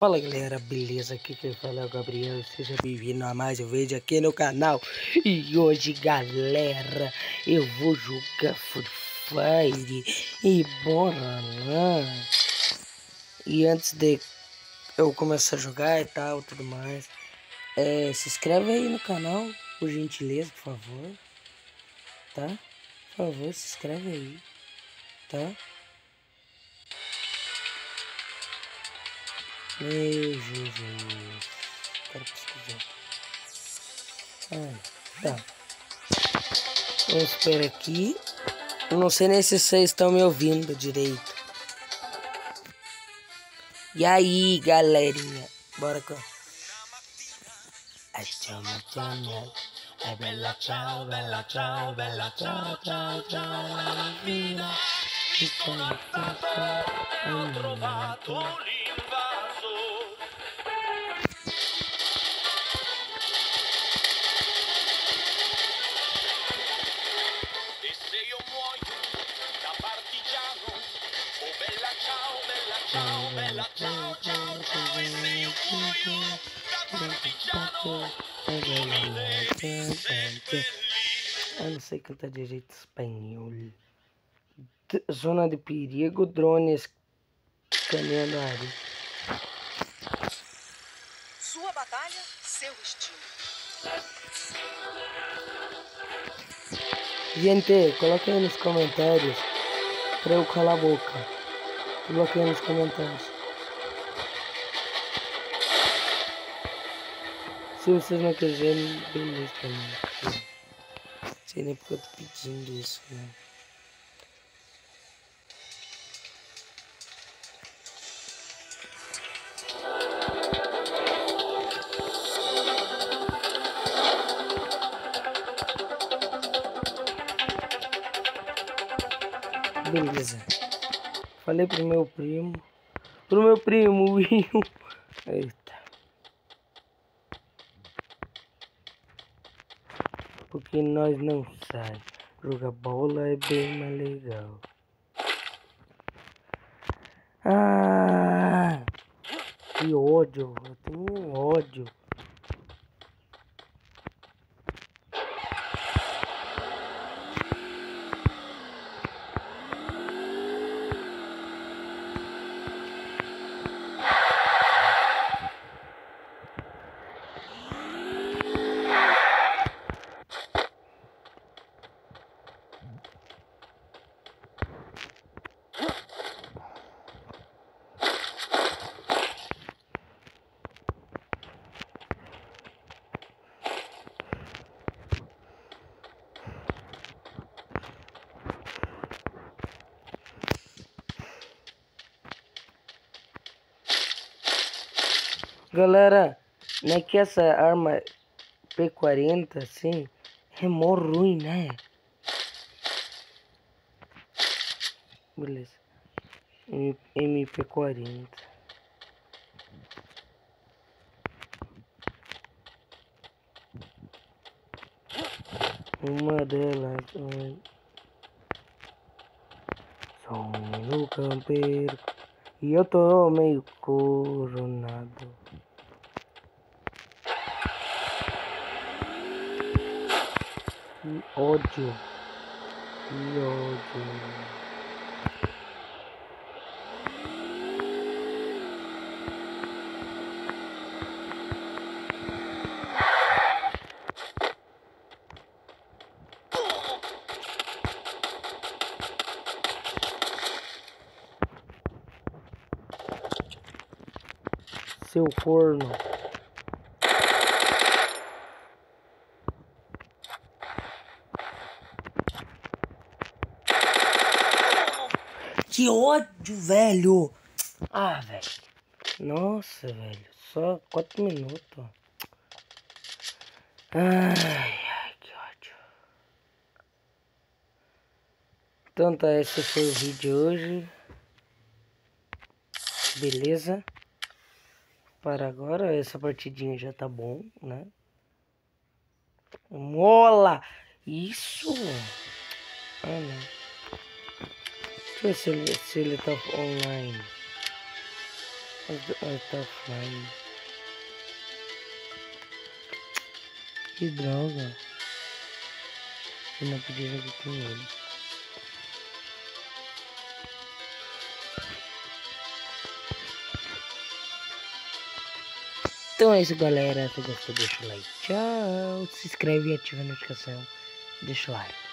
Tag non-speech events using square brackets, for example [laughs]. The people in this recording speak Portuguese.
Fala galera, beleza? Aqui quem fala é o Gabriel, seja bem-vindo a mais um vídeo aqui no canal E hoje galera, eu vou jogar Free Fire e bora lá E antes de eu começar a jogar e tal, tudo mais é, Se inscreve aí no canal, por gentileza, por favor Tá? Por favor, se inscreve aí, tá? Meu Jesus. Quero pesquisar. Tá. Aqui. Eu não sei nem se vocês estão me ouvindo direito. E aí, galerinha? Bora com. Chama, chama. É bela tchau, bela tchau, bela tchau, tchau, tchau, vida. E tchau, tchau, tchau. Eu não sei cantar direito espanhol. Zona de perigo, drones caminhando a área. Sua batalha, seu estilo. Gente, coloque aí nos comentários pra eu calar a boca. Coloque aí nos comentários. Se vocês não quiserem, beleza também. Sei nem porque eu tô pedindo isso, né? Beleza. Falei pro meu primo. Pro meu primo, [laughs] Will. Eita. porque nós não sabe. Jogar bola é bem mais legal. Ah, que ódio, eu tenho ódio. Galera, não é que essa arma P40, assim, é mó ruim, né? Beleza. MP40. Uma delas. Sou no campeiro. E eu tô meio coronado. Que ódio. Que ódio. Seu corno. Que ódio, velho. Ah, velho. Nossa, velho. Só quatro minutos. Ai, ai, que ódio. Então tá, esse foi o vídeo hoje. Beleza? Para agora, essa partidinha já tá bom, né? Mola! Isso! Ah, não. Deixa eu ver se ele, ele tá online. Tá offline. Que droga. Eu não podia jogar com ele. Então é isso galera, se gostou deixa o like, tchau, se inscreve e ativa a notificação, deixa o like.